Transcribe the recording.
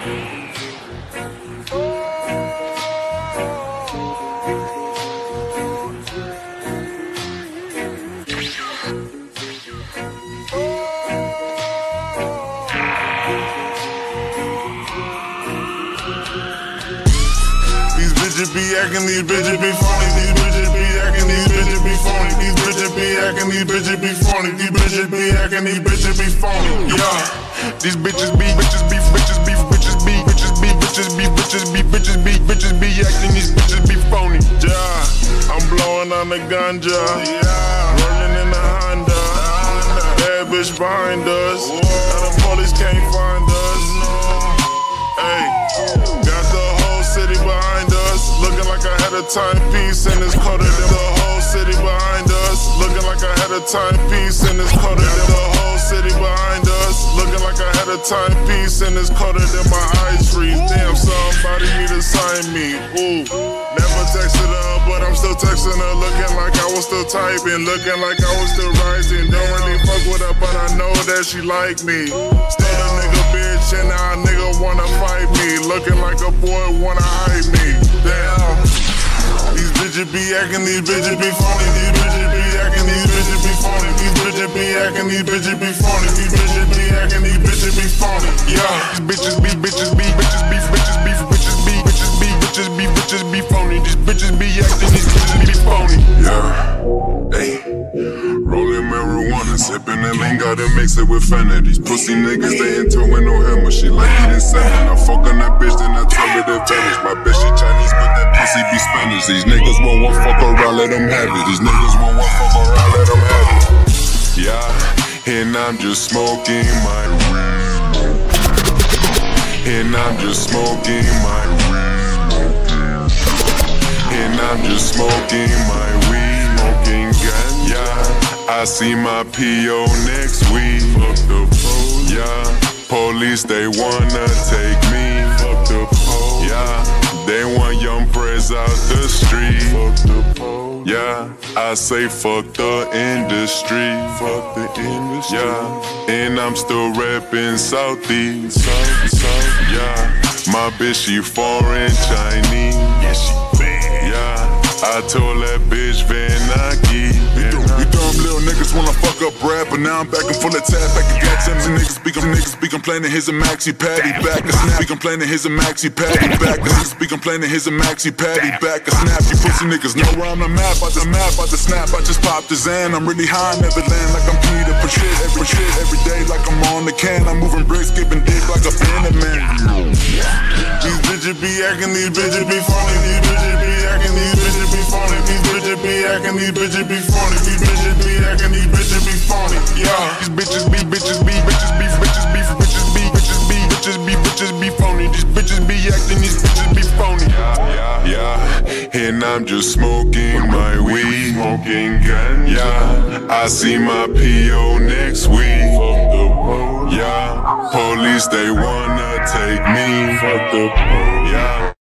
These bitches be acting, these bitches be phony. These bitches be acting, these bitches be phony. These bitches be acting, these bitches be phony. These bitches be acting, these bitches be phony. Yeah. These bitches be, bitches be, bitches be, bitches be, bitches be, bitches be, acting, these bitches be phony. Yeah. I'm blowing on the ganja. Yeah. Rolling in the Honda. Bad bitch behind us. Now the police can't find us. Hey. Got the whole city behind us. Looking like I had a timepiece and it's colder than the whole city behind us. Looking like I had a timepiece and it's colder than the whole city behind us. Looking a timepiece and it's colder than my eyes freeze. Damn, somebody need to sign me. Ooh. Never texted her, but I'm still texting her. Looking like I was still typing. Looking like I was still rising. Don't really fuck with her, but I know that she like me. Still a nigga bitch, and now a nigga wanna fight me. Looking like a boy wanna hide me. Damn. These bitches be acting, these bitches be funny, These bitches be acting, these bitches be funny, These bitches be acting, these bitches be phony. Bitches be be. Yeah. Bitches be, bitches be, bitches be, bitches be, bitches be, bitches be, bitches be, bitches be phony. These bitches be acting, these bitches be phony. Yeah, hey. Rolling marijuana, sipping and lean, gotta mix it with Fanta. These pussy niggas, they into with no hammer. She like eating salmon. I fuck on that bitch, then I tell her to vanish. My bitch, she Chinese, but that pussy be Spanish. These niggas won't want fuck around, let them have it. These niggas won't want fuck around, let them have it. Yeah, and I'm just smoking my. And I'm just smoking my weed. And I'm just smoking my weed. Smoking. Yeah, I see my PO next week. Fuck the police. Yeah, police they wanna take me. Fuck the police. Yeah, they want Young Prez out I say fuck the industry. Fuck the industry. Yeah, and I'm still reppin' Southeast. South, South. Yeah, my bitch she foreign Chinese. Yeah, she bad. Yeah, I told that bitch Van Nike. You dumb little niggas wanna fuck up rap, but now I'm back and full of tap. Back in got Sims and niggas speak, niggas be complaining, here's a maxi patty back a snap. Be complaining, here's a maxi patty back. Niggas be complaining, here's a maxi patty back a snap. You pussy niggas know where I'm the map, I just map, I just snap, I just popped the Zan. I'm really high, never land like I'm Peter Patrick. Every shit, every day like I'm on the can. I'm moving bricks, skipping dick like a panda man. These bitches be acting, these bitches be phony. These acting, these bitches be phony. These bitches be acting, these bitches be phony. Yeah, these bitches be, bitches be, bitches be, bitches be, bitches be, bitches be, bitches be, bitches be phony. These bitches be acting, these bitches be phony. Yeah, yeah, and I'm just smoking my weed. Smoking gun. Yeah, I see my PO next week. Fuck the police. Yeah, police they wanna take me. Fuck the. Yeah,